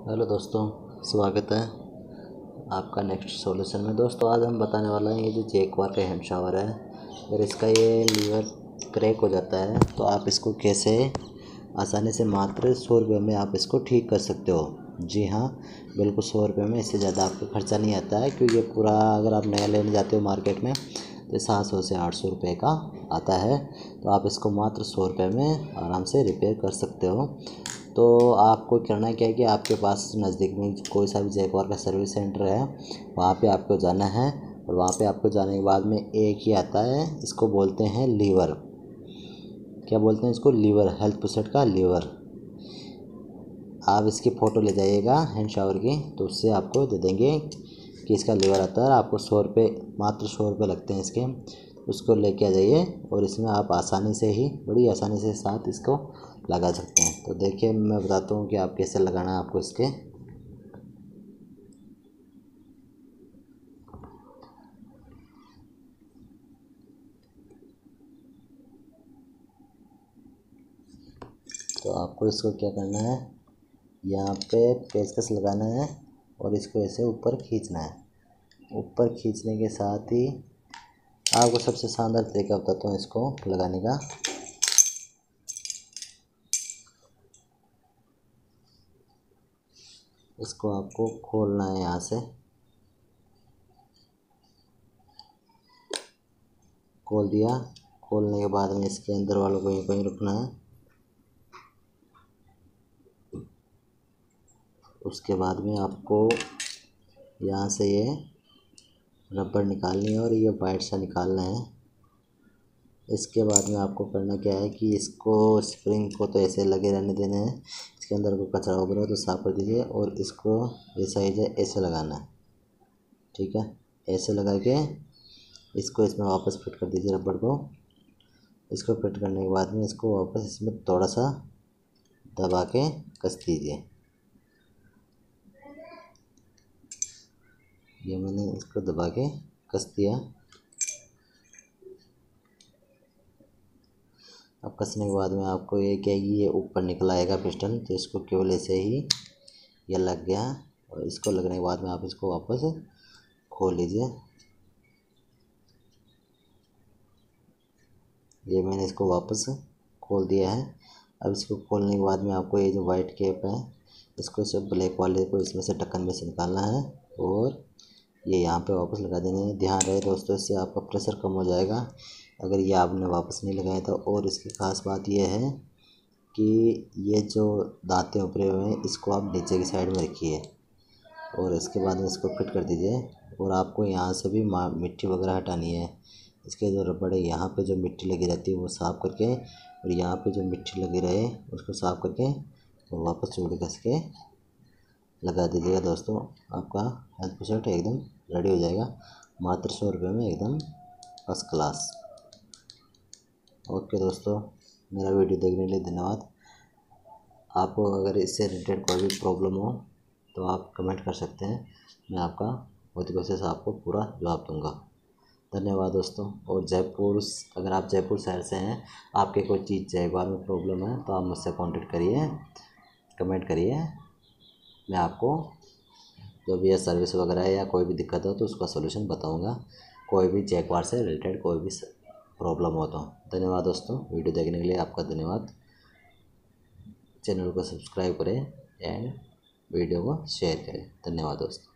Hello दोस्तों, स्वागत है आपका नेक्स्ट सॉल्यूशन में। दोस्तों, आज हम बताने वाला हैं ये जो जैकवार का हैंड शावर है। अगर इसका ये लीवर क्रैक हो जाता है तो आप इसको कैसे आसानी से मात्र सौ रुपये में आप इसको ठीक कर सकते हो? जी हाँ बिल्कुल सौ रुपये में इससे ज़्यादा आपको खर्चा नहीं आता है, क्योंकि पूरा अगर आप नया लेने जाते हो मार्केट में तो सात सौ से आठ सौ रुपये का आता है। तो आप इसको मात्र सौ रुपये में आराम से रिपेयर कर सकते हो। तो आपको करना क्या है कि आपके पास नज़दीक में कोई सा भी जैकवार का सर्विस सेंटर है, वहाँ पे आपको जाना है और वहाँ पे आपको जाने के बाद में एक ही आता है, इसको बोलते हैं लीवर। क्या बोलते हैं इसको? लीवर, हेल्थ पुसेट का लीवर। आप इसकी फ़ोटो ले जाइएगा हैंड शावर की तो उससे आपको दे देंगे कि इसका लीवर आता है आपको सौ रुपये, मात्र सौ रुपये लगते हैं इसके। उसको लेके आ जाइए और इसमें आप आसानी से ही, बड़ी आसानी से साथ इसको लगा सकते हैं। तो देखिए, मैं बताता हूँ कि आप कैसे लगाना है आपको इसके। तो आपको इसको क्या करना है? यहाँ पे पेचकस लगाना है और इसको ऐसे ऊपर खींचना है। ऊपर खींचने के साथ ही आपको सबसे शानदार तरीका बताता हूँ इसको लगाने का। इसको आपको खोलना है यहाँ से। खोल दिया। खोलने के बाद में इसके अंदर वालों को यहीं कहीं रखना है। उसके बाद में आपको यहाँ से ये रबड़ निकालनी है और ये वाइट सा निकालना है। इसके बाद में आपको करना क्या है कि इसको स्प्रिंग को तो ऐसे लगे रहने देने हैं। इसके अंदर कोई कचरा वगैरह तो साफ़ कर दीजिए और इसको ये साइज़ है, ऐसे लगाना है। ठीक है? ऐसे लगा के इसको इसमें वापस फिट कर दीजिए रबड़ को। इसको फिट करने के बाद में इसको वापस इसमें थोड़ा सा दबा के कस दीजिए। ये मैंने इसको दबा के कस दिया। अब कसने के बाद में आपको ये क्या है ये ऊपर निकल आएगा पिस्टन तो इसको केवल ऐसे ही ये लग गया और इसको लगने के बाद में आप इसको वापस खोल लीजिए। ये मैंने इसको वापस खोल दिया है। अब इसको खोलने के बाद में आपको ये जो वाइट कैप है, इसको सब ब्लैक वाले को इसमें से ढक्कन में से निकालना है और ये यहाँ पे वापस लगा देंगे ध्यान रहे दोस्तों, इससे आपका प्रेशर कम हो जाएगा। अगर ये आपने वापस नहीं लगाया था और इसकी ख़ास बात यह है कि ये जो दांतें उपरे हुए हैं, इसको आप नीचे की साइड में रखिए और इसके बाद में इसको फिट कर दीजिए और आपको यहाँ से भी मिट्टी वगैरह हटानी है। इसके जो रबड़ है, यहाँ पे जो मिट्टी लगी रहती है, वो साफ़ करके और यहाँ पे जो मिट्टी लगी रहे, उसको साफ़ करके वापस चूड़ी कस के लगा दीजिएगा। दोस्तों, आपका हेल्थ पुशर्ट एकदम रेडी हो जाएगा। मात्र सौ रुपये में एकदम फ़र्स्ट क्लास ओके दोस्तों, मेरा वीडियो देखने के लिए धन्यवाद। आपको अगर इससे रिलेटेड कोई भी प्रॉब्लम हो तो आप कमेंट कर सकते हैं। मैं आपका बहुत ही कोशिश आपको पूरा जवाब दूँगा। धन्यवाद दोस्तों, और जयपुर अगर आप जयपुर शहर से हैं, आपके कोई चीज़ जयवार में प्रॉब्लम है तो आप मुझसे कांटेक्ट करिए, कमेंट करिए। मैं आपको जो भी सर्विस वगैरह या कोई भी दिक्कत हो तो उसका सोल्यूशन बताऊँगा। कोई भी चेकवार से रिलेटेड कोई भी प्रॉब्लम होता हूँ धन्यवाद दोस्तों, वीडियो देखने के लिए आपका धन्यवाद। चैनल को सब्सक्राइब करें एंड वीडियो को शेयर करें। धन्यवाद दोस्तों।